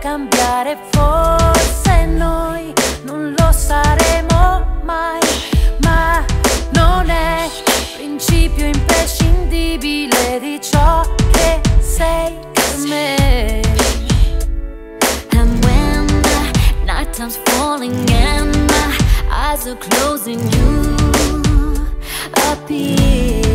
cambiare, forse noi non lo saremo mai, ma non è principio imprescindibile di ciò che sei per me. And when the night time's falling and my eyes are closing, you appear.